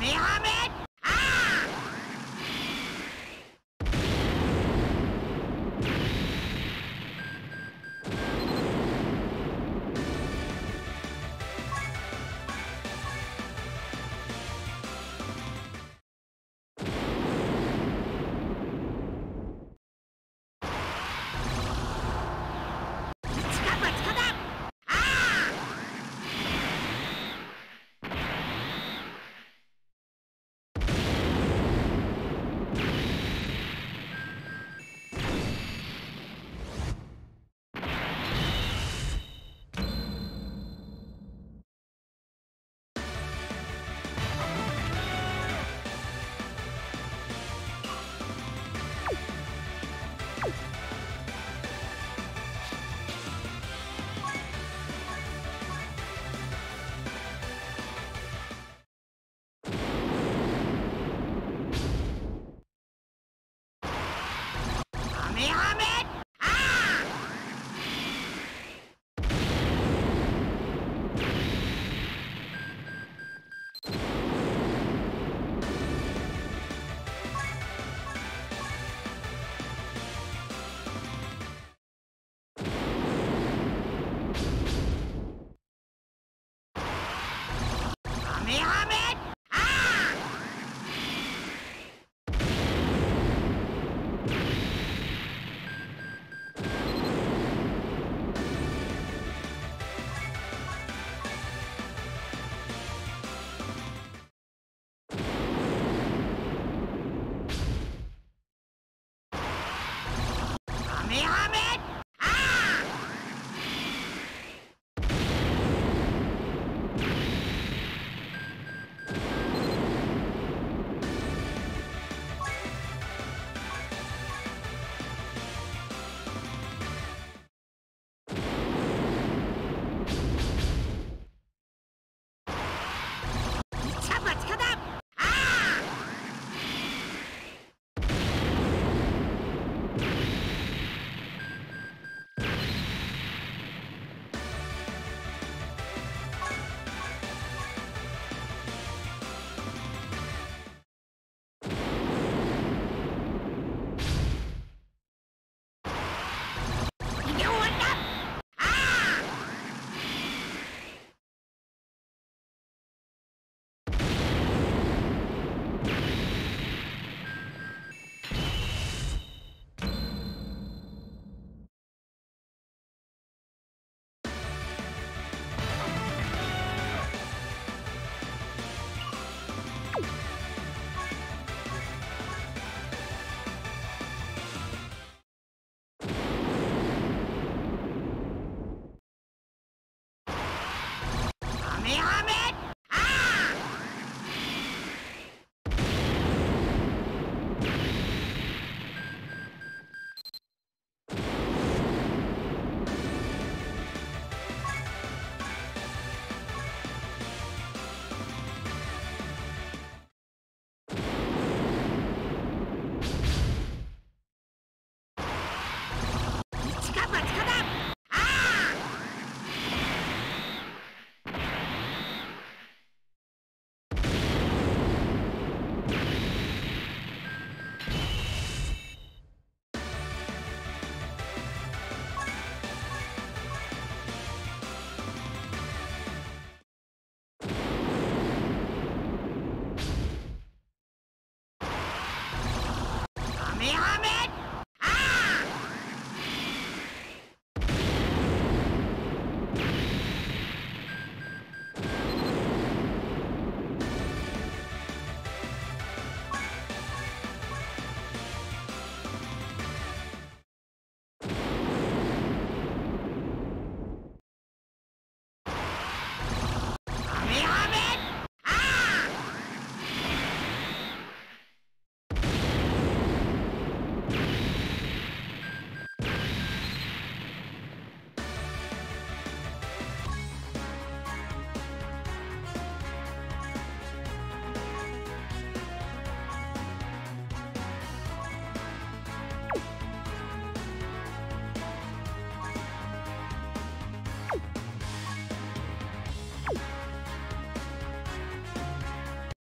メハ